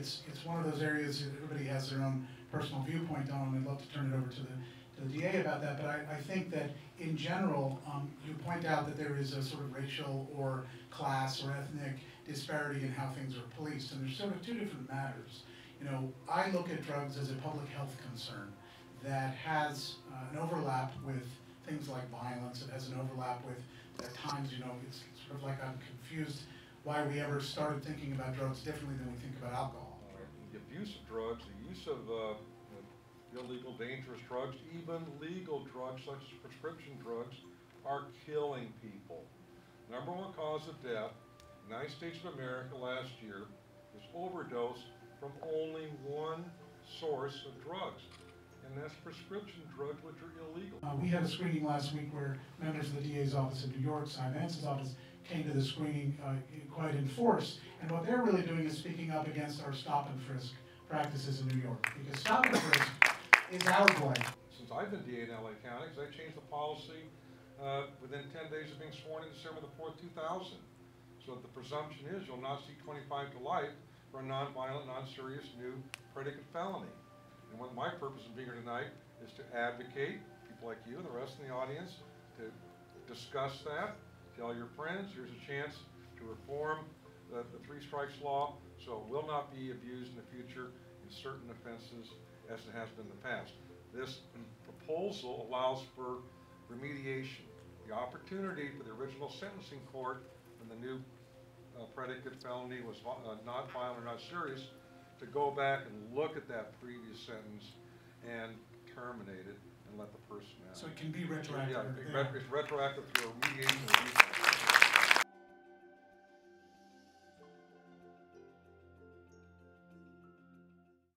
it's, it's one of those areas that everybody has their own personal viewpoint on, and I'd love to turn it over to the, to the DA about that, but I, I think that in general, um, you point out that there is a sort of racial or class or ethnic disparity in how things are policed, and there's sort of two different matters. You know, I look at drugs as a public health concern that has uh, an overlap with things like violence, it has an overlap with, at times, you know, it's sort of like I'm confused why we ever started thinking about drugs differently than we think about alcohol. The abuse of drugs, the use of uh, illegal, dangerous drugs, even legal drugs such as prescription drugs, are killing people. Number one cause of death, in the United States of America last year, was overdose from only one source of drugs, and that's prescription drugs, which are illegal. Uh, we had a screening last week where members of the DA's office in New York, Vance's office, came to the screening uh, quite in force. And what they're really doing is speaking up against our stop and frisk practices in New York. Because stop and frisk is our boy. Since I've been DA in LA County, 'cause I changed the policy uh, within 10 days of being sworn in December the 4th, 2000. So the presumption is you'll not see 25 to life for a nonviolent, non-serious new predicate felony. And what my purpose in being here tonight is to advocate, people like you and the rest of the audience, to discuss that, tell your friends, here's a chance to reform the, the three strikes law so it will not be abused in the future in certain offenses as it has been in the past. This proposal allows for remediation, the opportunity for the original sentencing court when the new uh, predicate felony was uh, not violent or not serious, to go back and look at that previous sentence and terminate it and let the person out. So it can be retroactive. Yeah, it's it's retroactive through a mediation.